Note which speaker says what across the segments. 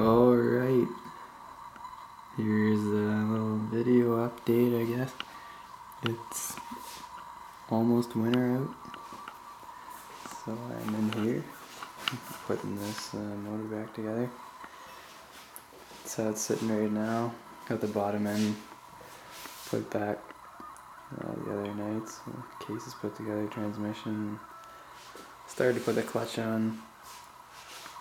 Speaker 1: Alright, here's a little video update I guess. It's almost winter out, so I'm in here putting this uh, motor back together. How it's sitting right now. Got the bottom end put back uh, the other night, so case is put together, transmission. Started to put the clutch on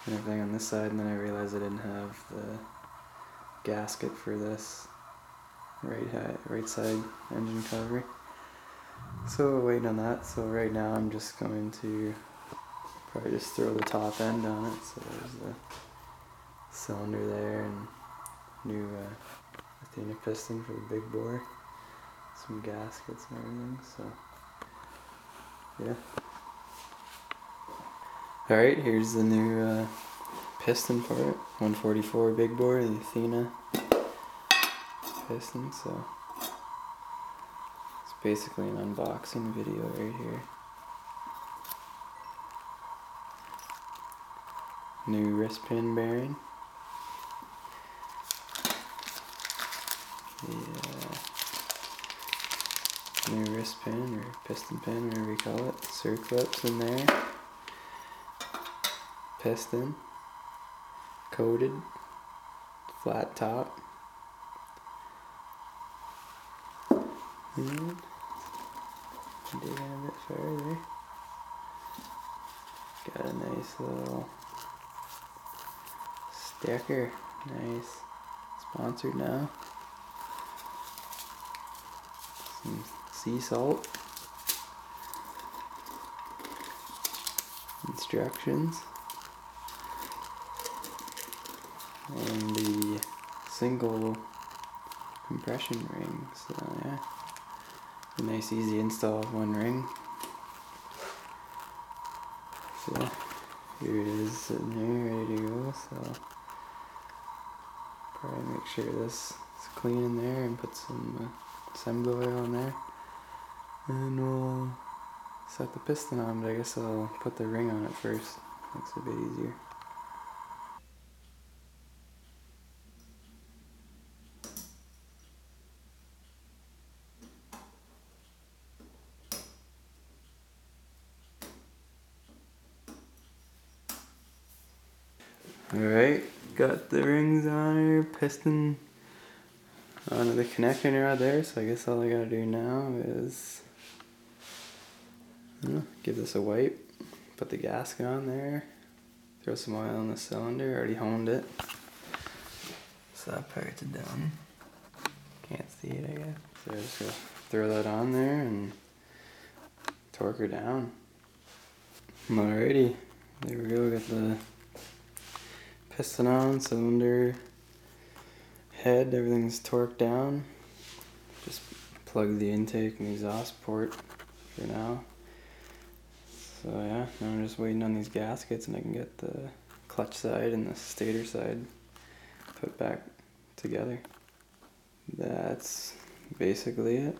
Speaker 1: everything on this side, and then I realized I didn't have the gasket for this right right side engine cover. So waiting on that. So right now I'm just going to probably just throw the top end on it. So there's the cylinder there and new uh, Athena piston for the big bore, some gaskets and everything. So yeah. Alright, here's the new uh, piston for it. 144 big bore, the Athena piston, so it's basically an unboxing video right here. New wrist pin bearing. Yeah. New wrist pin or piston pin, whatever you call it. Circlips in there piston, coated, flat top. And dig in a bit further. Got a nice little sticker. Nice. Sponsored now. Some sea salt. Instructions. And the single compression ring. So yeah, a nice easy install of one ring. So here it is sitting here ready to go. So probably make sure this is clean in there and put some uh, assembly oil on there. And we'll set the piston on, but I guess I'll put the ring on it first. Makes it a bit easier. Alright, got the rings on her, piston oh, onto the connector rod there, so I guess all I gotta do now is know, give this a wipe, put the gasket on there, throw some oil in the cylinder, already honed it. So that part's done. Can't see it I guess. So I just gonna throw that on there and torque her down. Alrighty, there we go, got the piston on, cylinder, head, everything's torqued down. Just plug the intake and exhaust port for now. So yeah, now I'm just waiting on these gaskets and I can get the clutch side and the stator side put back together. That's basically it.